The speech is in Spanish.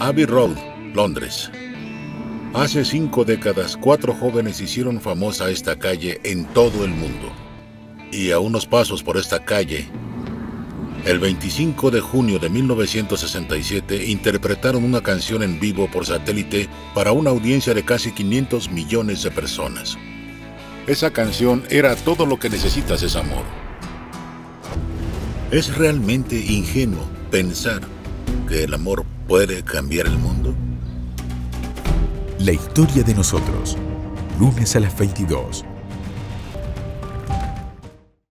Abbey Road, Londres. Hace cinco décadas, cuatro jóvenes hicieron famosa esta calle en todo el mundo. Y a unos pasos por esta calle, el 25 de junio de 1967 interpretaron una canción en vivo por satélite para una audiencia de casi 500 millones de personas. Esa canción era Todo lo que necesitas es amor. ¿Es realmente ingenuo pensar que el amor puede cambiar el mundo? La historia de nosotros, lunes a las 22